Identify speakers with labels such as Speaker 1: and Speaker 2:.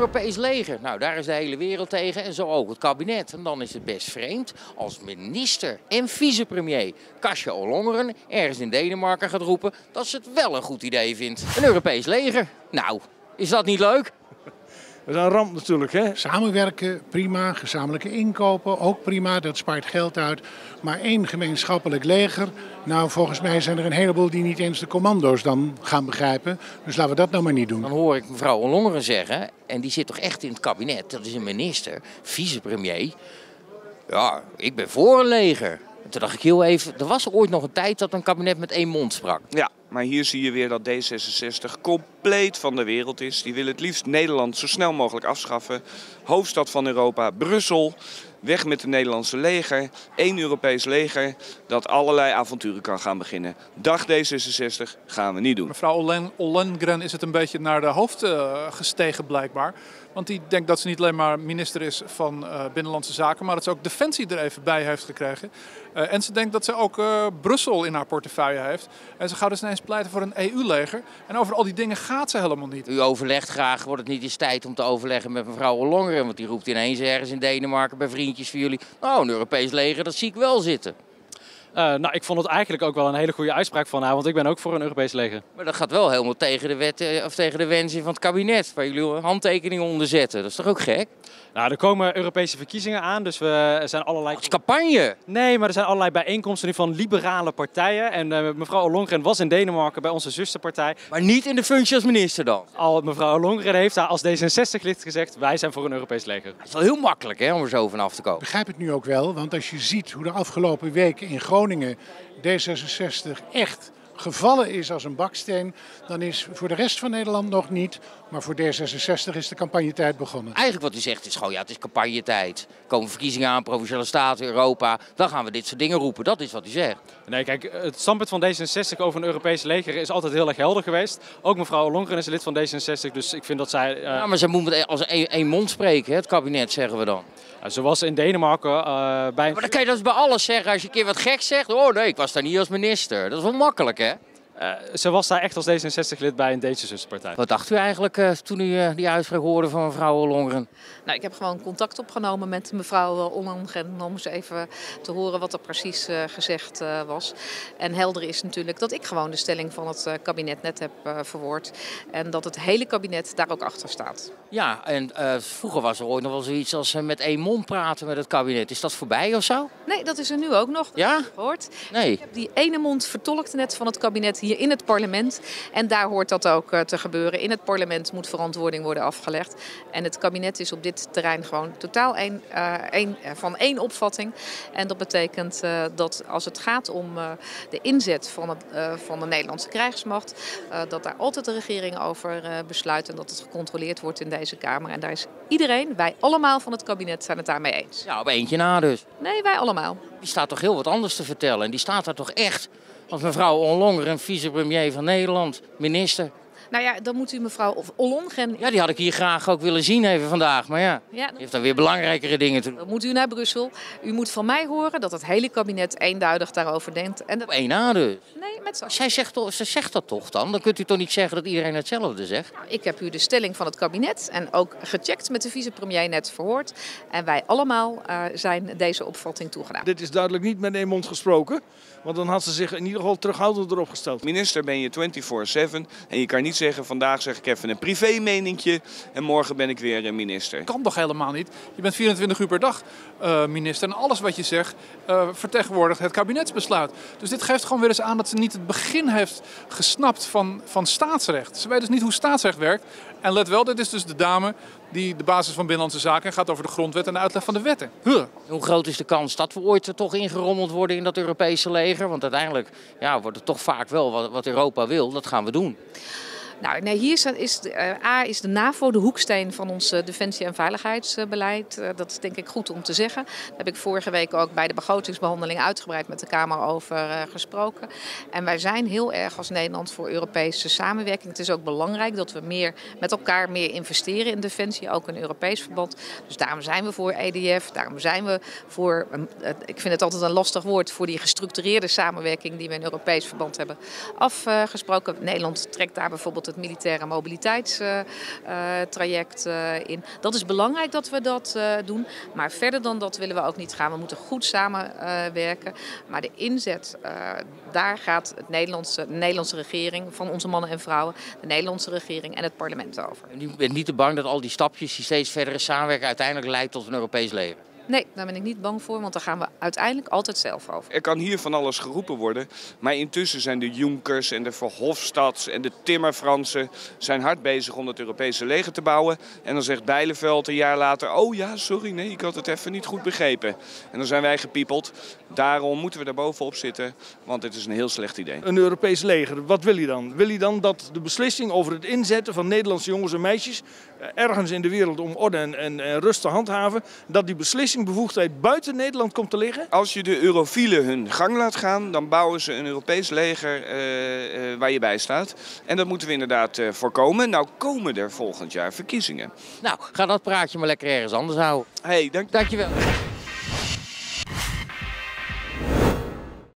Speaker 1: Europees leger, nou daar is de hele wereld tegen en zo ook het kabinet. En dan is het best vreemd als minister en vicepremier Kasia Ollongren ergens in Denemarken gaat roepen dat ze het wel een goed idee vindt. Een Europees leger. Nou, is dat niet leuk?
Speaker 2: Dat is een ramp natuurlijk, hè?
Speaker 3: Samenwerken, prima. Gezamenlijke inkopen, ook prima. Dat spaart geld uit. Maar één gemeenschappelijk leger. Nou, volgens mij zijn er een heleboel die niet eens de commando's dan gaan begrijpen. Dus laten we dat nou maar niet doen.
Speaker 1: Dan hoor ik mevrouw Ollongren zeggen, en die zit toch echt in het kabinet, dat is een minister, vicepremier. Ja, ik ben voor een leger. En toen dacht ik heel even, er was ooit nog een tijd dat een kabinet met één mond sprak.
Speaker 4: Ja, maar hier zie je weer dat D66 compleet van de wereld is. Die willen het liefst Nederland zo snel mogelijk afschaffen. Hoofdstad van Europa, Brussel. Weg met het Nederlandse leger. Eén Europees leger dat allerlei avonturen kan gaan beginnen. Dag D66 gaan we niet doen.
Speaker 5: Mevrouw Olen- Ollengren is het een beetje naar de hoofd eh, gestegen blijkbaar. Want die denkt dat ze niet alleen maar minister is van eh, Binnenlandse Zaken, maar dat ze ook Defensie er even bij heeft gekregen. Eh, en ze denkt dat ze ook eh, Brussel in haar portefeuille heeft. En ze gaat dus ineens pleiten voor een EU-leger. En over al die dingen gaat ze helemaal niet.
Speaker 1: U overlegt graag, wordt het niet eens tijd om te overleggen met mevrouw Ollongren? Want die roept ineens ergens in Denemarken bij vriendjes van jullie. Nou, een Europees leger, dat zie ik wel zitten.
Speaker 6: Eh, nou, ik vond het eigenlijk ook wel een hele goede uitspraak van haar, want ik ben ook voor een Europees leger.
Speaker 1: Maar dat gaat wel helemaal tegen de, wet, eh, of tegen de wensen van het kabinet, waar jullie een handtekening onder zetten. Dat is toch ook gek?
Speaker 6: Nou, er komen Europese verkiezingen aan, dus we er zijn allerlei...
Speaker 1: Het is campagne!
Speaker 6: Nee, maar er zijn allerlei bijeenkomsten nu van liberale partijen. En eh, mevrouw Ollongren was in Denemarken bij onze zusterpartij.
Speaker 1: Maar niet in de functie als minister dan?
Speaker 6: Al, mevrouw Ollongren heeft daar als D66-lid gezegd, wij zijn voor een Europees leger.
Speaker 1: Het is wel heel makkelijk hè, om er zo vanaf te komen.
Speaker 3: Ik begrijp het nu ook wel, want als je ziet hoe de afgelopen weken in Groningen D66 echt gevallen is als een baksteen, dan is voor de rest van Nederland nog niet, maar voor D66 is de campagnetijd begonnen.
Speaker 1: Eigenlijk wat u zegt is gewoon, ja, het is campagnetijd. Er komen verkiezingen aan, Provinciale Staten, Europa. Dan gaan we dit soort dingen roepen. Dat is wat u zegt.
Speaker 6: Nee, kijk, het standpunt van D66 over een Europees leger is altijd heel erg helder geweest. Ook mevrouw Ollongren is lid van D66, dus ik vind dat zij... eh,
Speaker 1: Ja, maar ze moeten als één één mond spreken, hè, het kabinet, zeggen we dan.
Speaker 6: Was in Denemarken eh, bij...
Speaker 1: Maar dan kan je dat bij alles zeggen. Als je een keer wat gek zegt, oh nee, ik was daar niet als minister. Dat is wel makkelijk, hè?
Speaker 6: Eh, ze was daar echt als D66-lid bij een Deense zusterpartij.
Speaker 1: Wat dacht u eigenlijk eh, toen u eh, die uitspraak hoorde van mevrouw Ollongren?
Speaker 7: Nou, ik heb gewoon contact opgenomen met mevrouw Ollongren om eens even te horen wat er precies eh, gezegd eh, was. En helder is natuurlijk dat ik gewoon de stelling van het eh, kabinet net heb eh, verwoord. En dat het hele kabinet daar ook achter staat.
Speaker 1: Ja, en eh, vroeger was er ooit nog wel zoiets als met één mond praten met het kabinet. Is dat voorbij of zo?
Speaker 7: Nee, dat is er nu ook nog.
Speaker 1: Ja?
Speaker 7: Gehoord.
Speaker 1: Nee.
Speaker 7: Ik heb die ene mond vertolkt net van het kabinet hier in het parlement. En daar hoort dat ook eh, te gebeuren. In het parlement moet verantwoording worden afgelegd. En het kabinet is op dit terrein gewoon totaal één, eh, één, eh, van één opvatting. En dat betekent eh, dat als het gaat om eh, de inzet van, het, eh, van de Nederlandse krijgsmacht, eh, dat daar altijd de regering over eh, besluit en dat het gecontroleerd wordt in deze Kamer. En daar is iedereen, wij allemaal van het kabinet, zijn het daarmee eens.
Speaker 1: Ja, op eentje na dus.
Speaker 7: Nee, wij allemaal.
Speaker 1: Die staat toch heel wat anders te vertellen. En die staat daar toch echt als mevrouw Ollongren, vicepremier van Nederland, minister.
Speaker 7: Nou ja, dan moet u mevrouw of Ollongren...
Speaker 1: Ja, die had ik hier graag ook willen zien even vandaag. Maar ja,
Speaker 7: Ja,
Speaker 1: die heeft dan weer belangrijkere dingen te doen.
Speaker 7: Dan moet u naar Brussel. U moet van mij horen dat het hele kabinet eenduidig daarover denkt. En dat...
Speaker 1: Op één na dus.
Speaker 7: Nee, met z'n
Speaker 1: Zij zegt, toch- ze zegt dat toch dan? Dan kunt u toch niet zeggen dat iedereen hetzelfde zegt?
Speaker 7: Nou, Ik heb u de stelling van het kabinet en ook gecheckt met de vicepremier net verhoord. En wij allemaal eh, zijn deze opvatting toegedaan.
Speaker 2: Dit is duidelijk niet met één mond gesproken. Want dan had ze zich in ieder geval terughoudend erop gesteld.
Speaker 4: Minister ben je 24-7 en je kan niet zeggen vandaag zeg ik even een privé meningje en morgen ben ik weer een minister.
Speaker 5: kan toch helemaal niet? Je bent 24 uur per dag eh, minister en alles wat je zegt eh, vertegenwoordigt het kabinetsbesluit. Dus dit geeft gewoon weer eens aan dat ze niet het begin heeft gesnapt van, van staatsrecht. Ze weet dus niet hoe staatsrecht werkt. En let wel, dit is dus de dame die de basis van Binnenlandse Zaken gaat over de grondwet en de uitleg van de wetten. Huh.
Speaker 1: Hoe groot is de kans dat we ooit er toch ingerommeld worden in dat Europese leger? Want uiteindelijk ja, wordt het toch vaak wel wat, wat Europa wil. Dat gaan we doen.
Speaker 7: Nou, nee, hier is, is eh, A is de NAVO de hoeksteen van ons eh, defensie- en veiligheidsbeleid. Eh, dat is denk ik goed om te zeggen. Daar heb ik vorige week ook bij de begrotingsbehandeling uitgebreid met de Kamer over gesproken. En wij zijn heel erg als Nederland voor Europese samenwerking. Het is ook belangrijk dat we meer met elkaar meer investeren in defensie, ook in Europees verband. Dus daarom zijn we voor EDF, daarom zijn we voor, eh, ik vind het altijd een lastig woord, voor die gestructureerde samenwerking die we in Europees verband hebben afgesproken. Nederland trekt daar bijvoorbeeld het militaire mobiliteitstraject in. Dat is belangrijk dat we dat doen. Maar verder dan dat willen we ook niet gaan. We moeten goed samenwerken. Maar de inzet, daar gaat Nederlandse, de Nederlandse regering van onze mannen en vrouwen, de Nederlandse regering en het parlement over.
Speaker 1: U bent niet te bang dat al die stapjes, die steeds verdere samenwerking uiteindelijk leidt tot een Europees leger?
Speaker 7: Nee, daar ben ik niet bang voor, want daar gaan we uiteindelijk altijd zelf over.
Speaker 4: Er kan hier van alles geroepen worden, maar intussen zijn de Junkers en de Verhofstadts en de Timmerfransen zijn hard bezig om het Europese leger te bouwen. En dan zegt Bijleveld een jaar later, oh ja, sorry, nee, ik had het even niet goed begrepen. En dan zijn wij gepiepeld. Daarom moeten we daar bovenop zitten, want het is een heel slecht idee.
Speaker 2: Een Europees leger, wat wil hij dan? Wil hij dan dat de beslissing over het inzetten van Nederlandse jongens en meisjes eh, ergens in de wereld om orde en, en, en rust te handhaven, dat die beslissingbevoegdheid buiten Nederland komt te liggen?
Speaker 4: Als je de eurofielen hun gang laat gaan, dan bouwen ze een Europees leger eh, eh, waar je bij staat. En dat moeten we inderdaad eh, voorkomen. Nou komen er volgend jaar verkiezingen.
Speaker 1: Nou, ga dat praatje maar lekker ergens anders houden.
Speaker 4: Hey, dank
Speaker 1: Dankjewel.